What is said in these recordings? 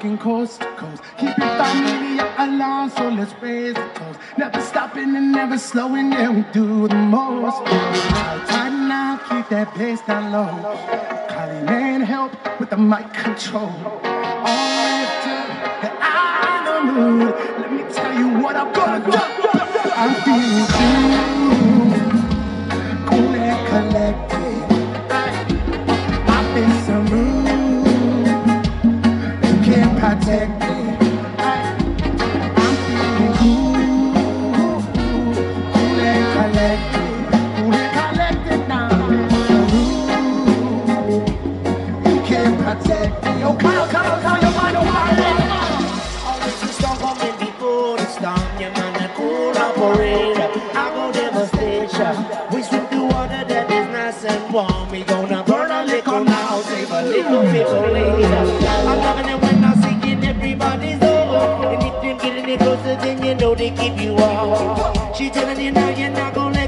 smoking coast to coast. Keep your family alive, so let's raise the toast. Never stopping and never slowing, yeah, we do the most. Tight now, keep that pace down low. Calling man help with the mic control. All after the eye in the mood. Let me tell you what I'm gonna do. I'm feeling cool, cool and collected. I've been some rude. You can't protect me. She telling you now you're not gonna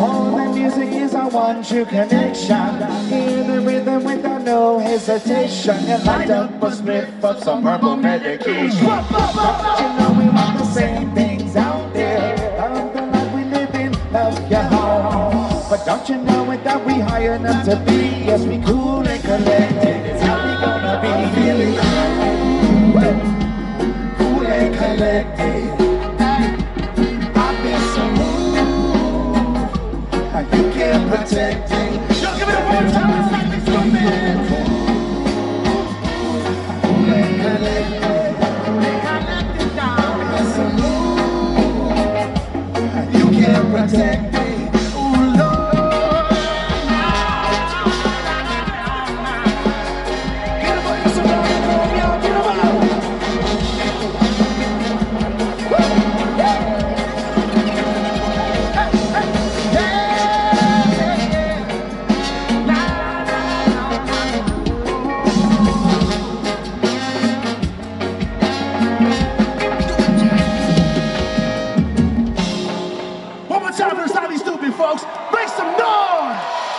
all the music is a one-true connection. Hear the rhythm without no hesitation. And light up a spliff of some herbal medication. Same things out there? Love the life we live in, love your home. But don't you know it that we high enough to be? Yes, we cool and collected. It's how we gonna be. Feeling Cool and collected. I've been so moved. You can't protect. Yo, give me the one time. You One more time for the Stoopid folks. Make some noise!